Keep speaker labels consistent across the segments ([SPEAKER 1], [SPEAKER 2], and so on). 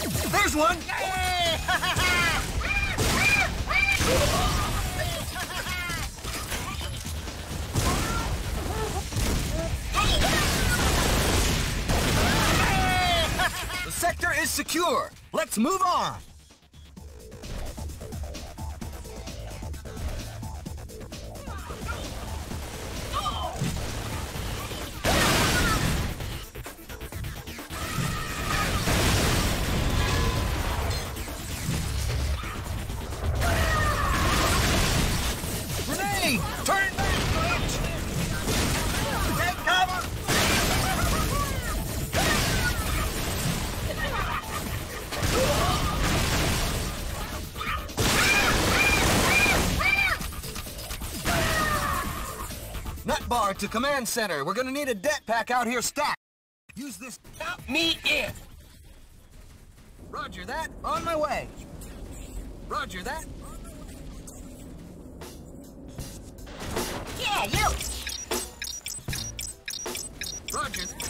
[SPEAKER 1] Here's one! The sector is secure. Let's move on. Turn back, bitch! Take cover! Nut bar to command center. We're gonna need a det pack out here stacked. Use this. Count me in. Roger that. On my way. Roger that.
[SPEAKER 2] Yeah, you!
[SPEAKER 1] Roger.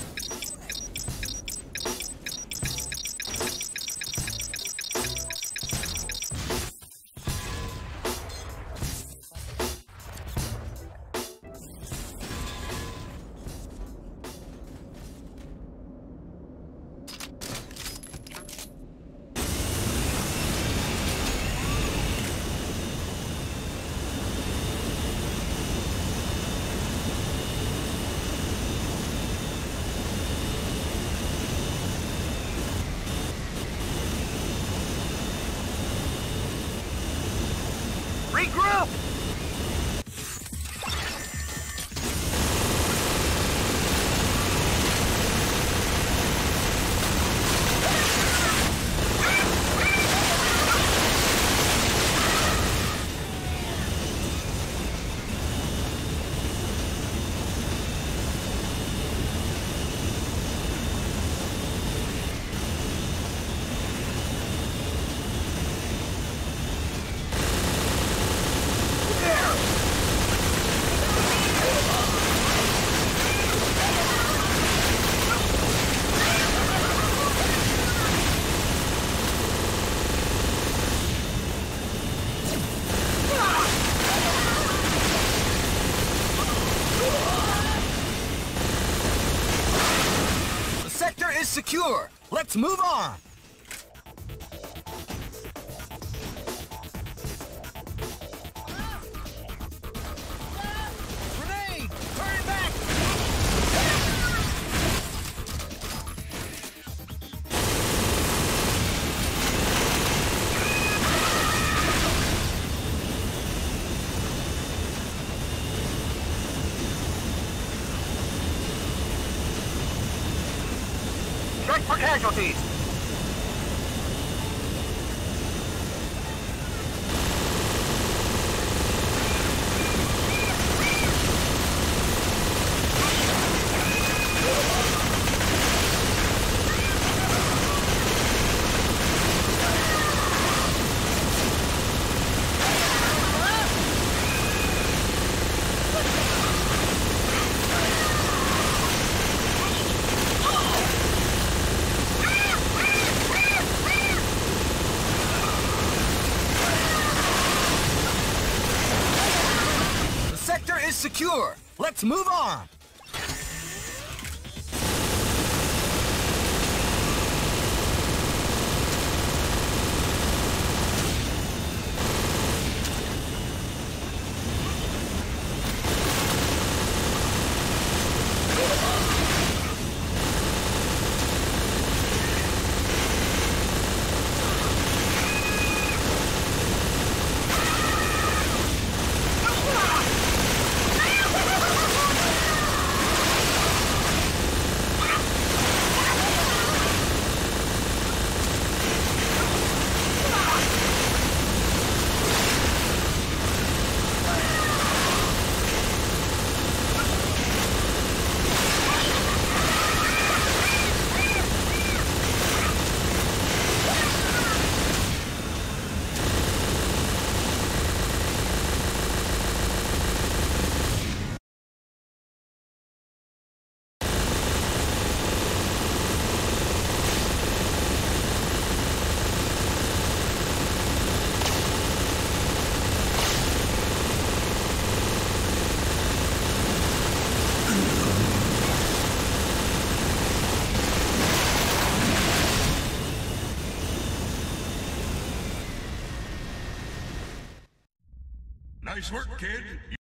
[SPEAKER 1] Is secure. Let's move on. For casualties. The sector is secure. Let's move on. Nice work, kid.